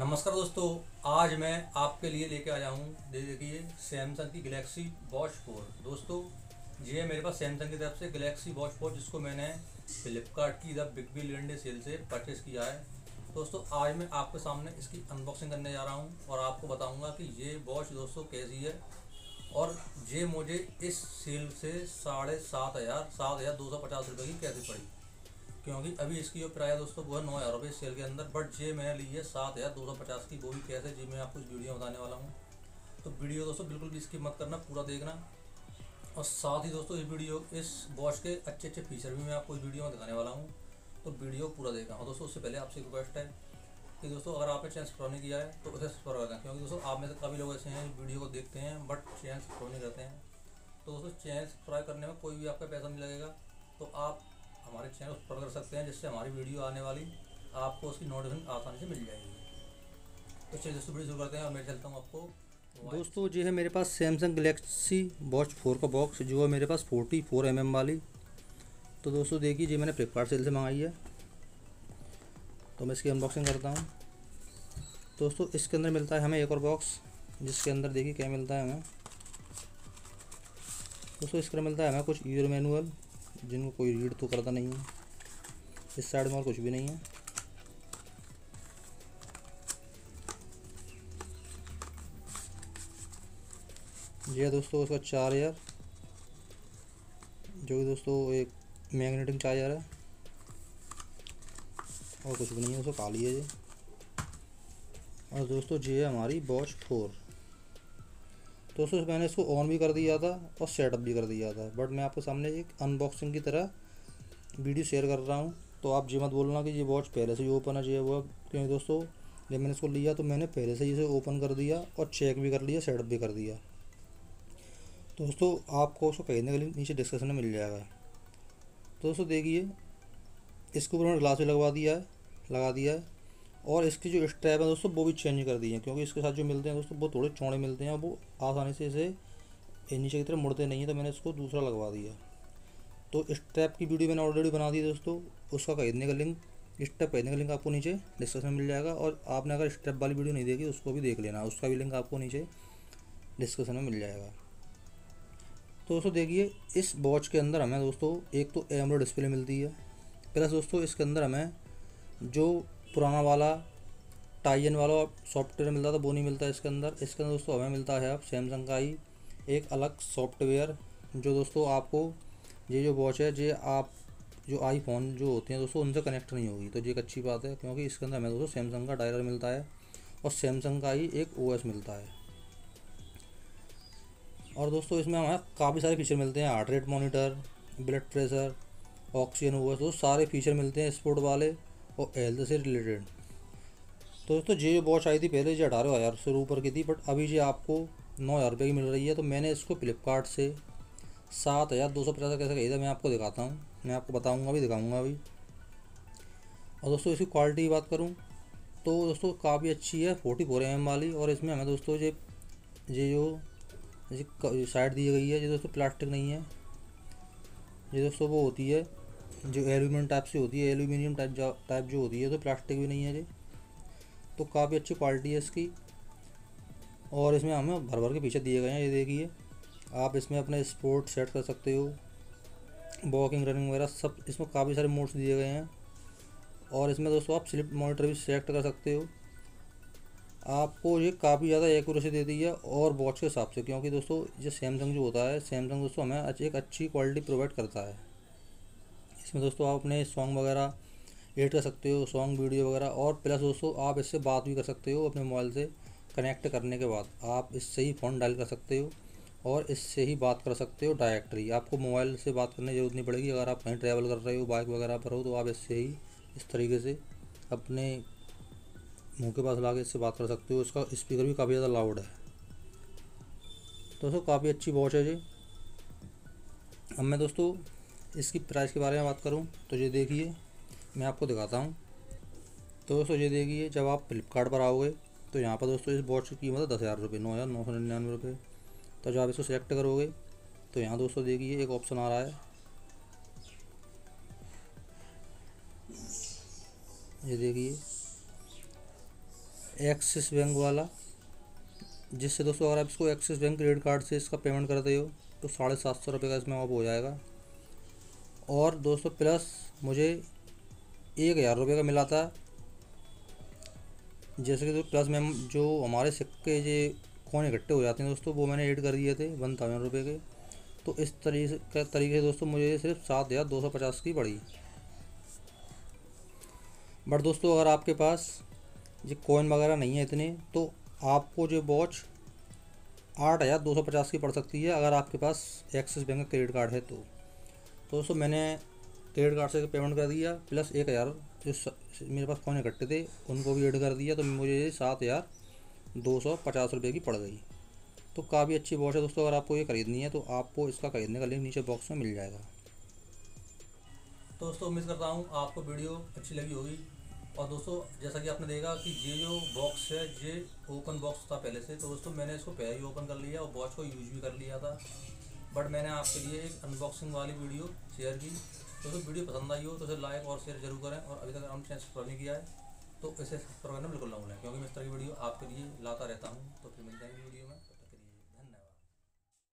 नमस्कार दोस्तों, आज मैं आपके लिए लेके आया हूँ, देखिए सैमसंग की गलेक्सी वॉच फोर दोस्तों, ये मेरे पास सैमसंग की तरफ़ से गलेक्सी वॉच फोर जिसको मैंने फ्लिपकार्ट की द बिग बिल इंडे सेल से परचेज़ किया है। दोस्तों, आज मैं आपके सामने इसकी अनबॉक्सिंग करने जा रहा हूँ और आपको बताऊँगा कि ये वॉच दोस्तों कैसी है और ये मुझे इस सेल से साढ़े सात हज़ार सात हज़ार दो सौ पचास रुपये की कैसे पड़ी। क्योंकि अभी इसकी जो प्राइस दोस्तों वो है नौ हज़ार रुपये सेल के अंदर बट ये मैंने ली है सात हज़ार दो सौ पचास की, वो भी कैसे जी मैं आपको वीडियो बताने वाला हूँ। तो वीडियो दोस्तों बिल्कुल भी इसकी मत करना, पूरा देखना। और साथ ही दोस्तों इस वीडियो, इस वॉच के अच्छे अच्छे फीचर भी मैं आपको इस वीडियो में दिखाने वाला हूँ। तो वीडियो पूरा देखना। और दोस्तों उससे पहले आपसे रिक्वेस्ट है कि दोस्तों अगर आपने चैनल सब्सक्राइब नहीं किया है तो उसे सब्सक्राइब कर क्योंकि दोस्तों आप में से काफ़ी लोग ऐसे हैं वीडियो को देखते हैं बट चैनल सब्सक्राइब नहीं करते हैं। तो दोस्तों चैनल सब्सक्राइब करने में कोई भी आपका पैसा नहीं लगेगा तो आप हमारे चैनल पर कर सकते हैं, जिससे हमारी वीडियो आने वाली, आपको उसकी नोटिफिकेशन आसानी से मिल जाएगी। तो चलिए वीडियो शुरू करते हैं और मैं चलता हूँ आपको। दोस्तों जो है मेरे पास सैमसंग गलेक्सी वॉच फोर का बॉक्स जो है मेरे पास फोर्टी फोर एम एम वाली। तो दोस्तों, देखिए जी मैंने फ्लिपकार्ट सेल से मंगाई है। तो मैं इसकी अनबॉक्सिंग करता हूँ। दोस्तों, इसके अंदर मिलता है हमें एक और बॉक्स जिसके अंदर देखिए क्या मिलता है हमें। दोस्तों, इसके अंदर मिलता है हमें कुछ यूर मैनुअल जिनको कोई रीड तो करता नहीं है, इस साइड में और कुछ भी नहीं है। है दोस्तों उसका चार्जर जो कि दोस्तों एक मैग्नेटिक चार्जर है। और कुछ भी नहीं है उसको काली है ये। और दोस्तों ये है हमारी बॉच फोर। दोस्तों मैंने इसको ऑन भी कर दिया था और सेटअप भी कर दिया था। बट मैं आपके सामने एक अनबॉक्सिंग की तरह वीडियो शेयर कर रहा हूँ। तो आप ये मत बोलना कि ये वॉच पहले से ही ओपन है, ये वो क्योंकि दोस्तों, जब मैंने इसको लिया तो मैंने पहले से ही इसे ओपन कर दिया और चेक भी कर लिया सेटअप भी कर दिया। दोस्तों, आपको उसको खरीदने के लिए नीचे डिस्क्रिप्शन में मिल जाएगा। तो दोस्तों देखिए, इसके ऊपर मैंने ग्लास भी लगवा दिया है, लगा दिया है। और इसकी जो स्ट्रैप है दोस्तों, वो भी चेंज कर दी है, क्योंकि इसके साथ जो मिलते हैं दोस्तों, वो थोड़े चौड़े मिलते हैं, वो आसानी से इसे नीचे की तरफ़ मुड़ते नहीं है तो मैंने इसको दूसरा लगवा दिया। तो स्ट्रैप की वीडियो मैंने ऑलरेडी बना दी दोस्तों, उसका खरीदने का लिंक स्टेप खरीदने का लिंक आपको नीचे डिस्क्रिप्शन में मिल जाएगा, और आपने अगर स्टेप वाली वीडियो नहीं देखी, उसको भी देख लेना, उसका भी लिंक आपको नीचे डिस्क्रिप्शन में मिल जाएगा। तो दोस्तों, देखिए, इस वॉच के अंदर हमें दोस्तों, एक तो एमरो डिस्प्ले मिलती है प्लस दोस्तों, इसके अंदर हमें जो पुराना वाला टाइजन वाला सॉफ्टवेयर मिलता था, वो नहीं मिलता इसके अंदर। इसके अंदर दोस्तों हमें मिलता है अब सैमसंग का ही एक अलग सॉफ्टवेयर जो दोस्तों आपको ये जो वॉच है, ये आप, जो आईफोन जो होते हैं दोस्तों, उनसे कनेक्ट नहीं होगी। तो ये एक अच्छी बात है, क्योंकि इसके अंदर हमें दोस्तों सैमसंग का डायलर मिलता है और सैमसंग का ही एक ओएस मिलता है। और दोस्तों इसमें हमें काफ़ी सारे फीचर मिलते हैं heart rate monitor blood pressure oxygen ओ सारे फीचर मिलते हैं स्पोर्ट वाले। और हेल्थ से रिलेटेड तो दोस्तों, ये जो वॉच आई थी, पहले जो अठारह हज़ार से ऊपर की थी बट अभी ये आपको नौ हज़ार रुपये की मिल रही है तो मैंने इसको फ्लिपकार्ट से सात हज़ार दो सौ पचास कैसे खरीदा, मैं आपको दिखाता हूँ। मैं आपको बताऊँगा भी, दिखाऊँगा अभी और दोस्तों, इसकी क्वालिटी की बात करूँ तो दोस्तों, काफ़ी अच्छी है फोर्टी फोर एम वाली, और इसमें हमें दोस्तों, ये ये जो साइड दी गई है, ये दोस्तों प्लास्टिक नहीं है। ये दोस्तों, वो होती है जो एल्यूमिनियम टाइप से होती है, एल्यूमिनियम टाइप टाइप जो होती है तो प्लास्टिक भी नहीं है जी। तो काफ़ी अच्छी क्वालिटी है इसकी। और इसमें हमें भर भर के पीछे दिए गए हैं, ये देखिए। आप इसमें अपने स्पोर्ट सेट कर सकते हो। वॉकिंग रनिंग वगैरह सब, इसमें काफ़ी सारे मोड्स दिए गए हैं। और इसमें दोस्तों आप स्लिप मॉनिटर भी सेलेक्ट कर सकते हो। आपको ये काफ़ी ज़्यादा एक्यूरेसी देती है और वॉच के हिसाब से, क्योंकि दोस्तों ये सैमसंग जो होता है सैमसंग दोस्तों हमें एक अच्छी क्वालिटी प्रोवाइड करता है। इसमें दोस्तों आप अपने सॉन्ग वगैरह एड कर सकते हो सॉन्ग वीडियो वगैरह और प्लस दोस्तों आप इससे बात भी कर सकते हो अपने मोबाइल से कनेक्ट करने के बाद। आप इससे ही फ़ोन डायल कर सकते हो और इससे ही बात कर सकते हो डायरेक्टली आपको मोबाइल से बात करने की ज़रूरत नहीं पड़ेगी। अगर आप कहीं ट्रैवल कर रहे हो बाइक वगैरह पर हो तो आप इससे ही इस तरीके से अपने मुँह के पास ला इससे बात कर सकते हो। इसका स्पीकर भी काफ़ी ज़्यादा लाउड है। दोस्तों, काफ़ी अच्छी वॉच है जी अब मैं दोस्तों इसकी प्राइस के बारे में बात करूँ तो ये देखिए, मैं आपको दिखाता हूँ। तो दोस्तों, ये देखिए, जब आप फ्लिपकार्ट पर आओगे तो यहाँ पर दोस्तों इस वॉच की कीमत है दस हज़ार रुपये नौ हज़ार नौ सौ निन्यानवे रुपये तो जब आप इसको सेलेक्ट करोगे तो यहाँ दोस्तों देखिए, एक ऑप्शन आ रहा है। ये देखिए एक्सिस बैंक वाला, जिससे दोस्तों अगर आप इसको एक्सिस बैंक क्रेडिट कार्ड से इसका पेमेंट करते हो तो साढ़े सात सौ रुपये का इसमें ऑफ़ हो जाएगा। और दोस्तों प्लस मुझे एक हज़ार रुपये का मिला था। जैसे कि तो प्लस मैम, जो हमारे सिक्के जो कौन इकट्ठे हो जाते हैं दोस्तों, वो मैंने ऐड कर दिए थे वन थाउज़ेंड रुपये के। तो इस तरीके तरीके से दोस्तों मुझे सिर्फ़ सात हज़ार दो सौ पचास की पड़ी। बट दोस्तों अगर आपके पास ये कॉइन वगैरह नहीं है इतने तो आपको जो वॉच आठ हज़ार दो सौ पचास की पड़ सकती है अगर आपके पास एक्सिस बैंक का क्रेडिट कार्ड है तो। तो दोस्तों मैंने क्रेडिट कार्ड से पेमेंट कर दिया प्लस एक हज़ार जो मेरे पास कॉइन इकट्ठे थे, उनको भी ऐड कर दिया तो मुझे सात हज़ार दो सौ पचास रुपये की पड़ गई। तो काफ़ी अच्छी वॉच है दोस्तों, अगर आपको ये ख़रीदनी है तो आपको इसका ख़रीदने का लिंक नीचे बॉक्स में मिल जाएगा। तो दोस्तों उम्मीद करता हूँ आपको वीडियो अच्छी लगी होगी। और दोस्तों, जैसा कि आपने देखा कि ये जो बॉक्स है, ये ओपन बॉक्स था पहले से तो दोस्तों मैंने इसको पहले ही ओपन कर लिया और वॉच को यूज़ भी कर लिया था। बट मैंने आपके लिए एक अनबॉक्सिंग वाली वीडियो शेयर की। तो दोस्तों वीडियो पसंद आई हो तो उसे लाइक और शेयर ज़रूर करें और अभी तक हम चैनल सब्सक्राइब नहीं किया है तो इसे सब्सक्राइब करना बिल्कुल ना भूलें, क्योंकि मैं इस तरह की वीडियो आपके लिए लाता रहता हूँ। तो फिर मिल जाएगी वीडियो